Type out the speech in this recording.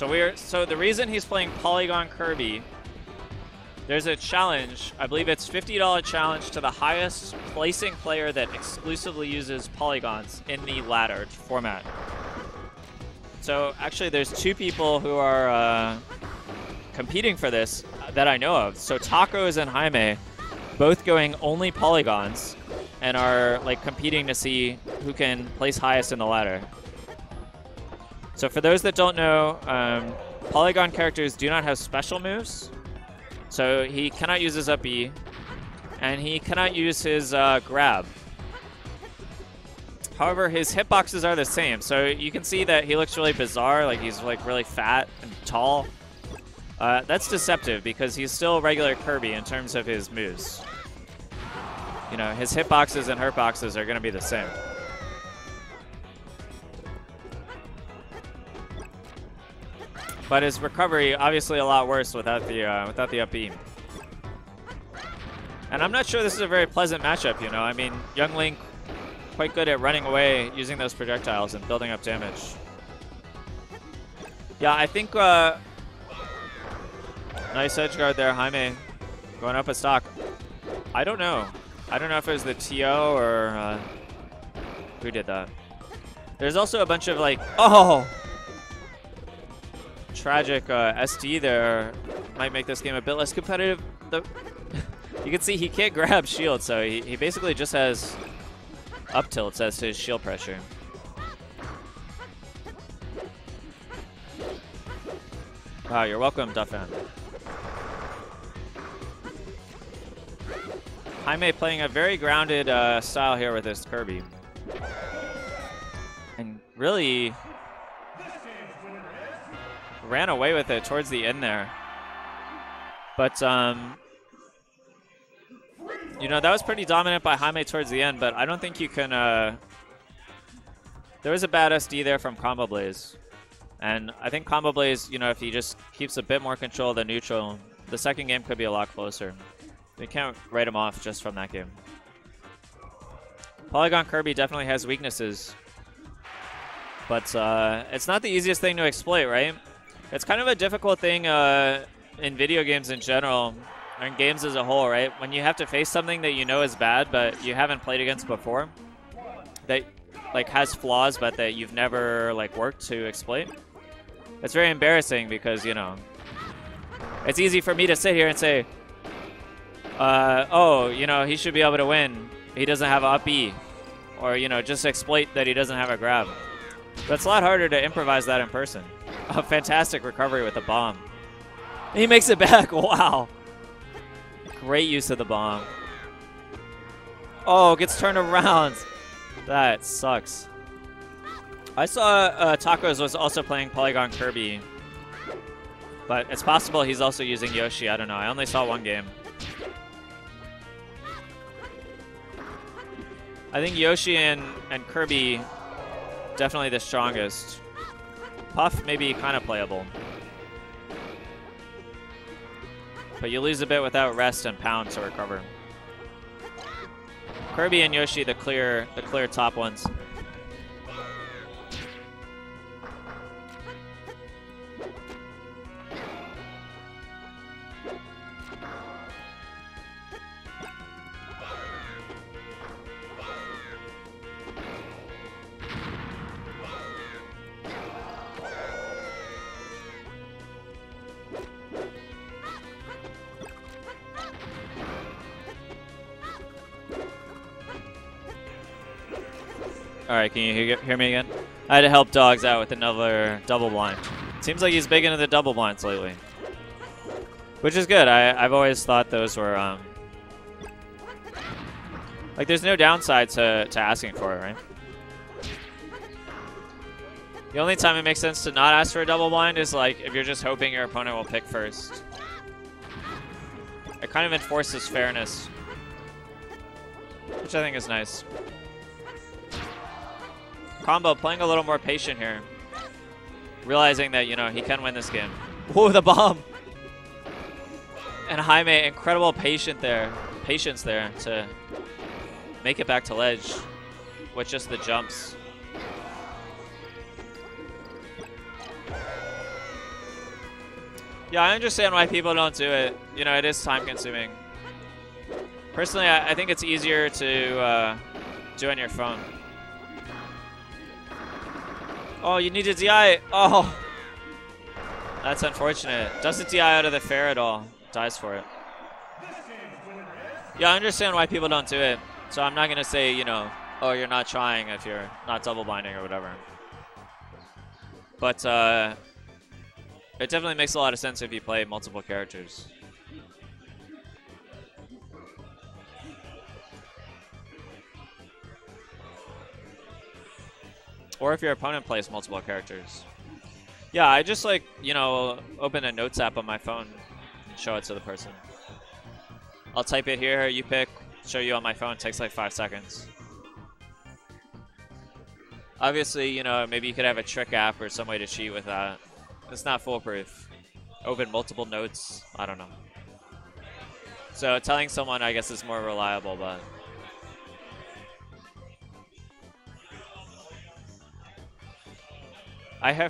So we're so the reason he's playing Polygon Kirby. There's a challenge. I believe it's $50 challenge to the highest placing player that exclusively uses polygons in the ladder format. So actually, there's two people who are uh, competing for this that I know of. So Tacos and Jaime, both going only polygons, and are like competing to see who can place highest in the ladder. So for those that don't know, um, polygon characters do not have special moves. So he cannot use his up B, and he cannot use his uh, grab. However, his hitboxes are the same, so you can see that he looks really bizarre, like he's like really fat and tall. Uh, that's deceptive because he's still regular Kirby in terms of his moves. You know, his hitboxes and hurtboxes are going to be the same. But his recovery obviously a lot worse without the uh, without the up B. And I'm not sure this is a very pleasant matchup. You know, I mean, Young Link quite good at running away using those projectiles and building up damage. Yeah, I think uh, nice edge guard there, Jaime, going up a stock. I don't know. I don't know if it was the TO or uh, who did that. There's also a bunch of like, oh, tragic uh, SD there might make this game a bit less competitive. The you can see he can't grab shield, so he, he basically just has up tilts as his shield pressure. Wow, you're welcome, Duffan. Jaime playing a very grounded uh, style here with his Kirby. And really ran away with it towards the end there. But, um, you know, that was pretty dominant by Jaime towards the end, but I don't think you can, uh, there was a bad SD there from Combo Blaze. And I think Combo Blaze, you know, if he just keeps a bit more control the neutral, the second game could be a lot closer. We can't write him off just from that game. Polygon Kirby definitely has weaknesses. But uh, it's not the easiest thing to exploit, right? It's kind of a difficult thing uh, in video games in general, or in games as a whole, right? When you have to face something that you know is bad, but you haven't played against before, that like has flaws, but that you've never like worked to exploit. It's very embarrassing because you know, it's easy for me to sit here and say, uh, "Oh, you know, he should be able to win. He doesn't have an up E," or you know, just exploit that he doesn't have a grab. But it's a lot harder to improvise that in person. A fantastic recovery with the bomb. He makes it back. Wow. Great use of the bomb. Oh, gets turned around. That sucks. I saw uh, Tacos was also playing Polygon Kirby. But it's possible he's also using Yoshi. I don't know. I only saw one game. I think Yoshi and, and Kirby definitely the strongest. Puff may be kind of playable. But you lose a bit without rest and pound to recover. Kirby and Yoshi the clear the clear top ones. All right, can you hear, me again? I had to help Dogs out with another double blind. Seems like he's big into the double blinds lately. Which is good. I, I've always thought those were, um, like, there's no downside to, to asking for it, right? The only time it makes sense to not ask for a double blind is, like, if you're just hoping your opponent will pick first. It kind of enforces fairness, which I think is nice. Combo playing a little more patient here. Realizing that, you know, he can win this game. Whoa, the bomb! And Jaime, incredible patient there, patience there to make it back to ledge with just the jumps. Yeah, I understand why people don't do it. You know, it is time consuming. Personally, I, I think it's easier to uh, do on your phone. Oh, you need to DI. Oh. That's unfortunate. Doesn't DI out of the fair at all. Dies for it. Yeah, I understand why people don't do it. So I'm not going to say, you know, oh, you're not trying if you're not double blinding or whatever. But uh, it definitely makes a lot of sense if you play multiple characters. Or if your opponent plays multiple characters. Yeah, I just like, you know, open a notes app on my phone and show it to the person. I'll type it here, you pick, show you on my phone, it takes like five seconds. Obviously, you know, maybe you could have a trick app or some way to cheat with that. It's not foolproof. Open multiple notes, I don't know. So telling someone, I guess, is more reliable, but... I have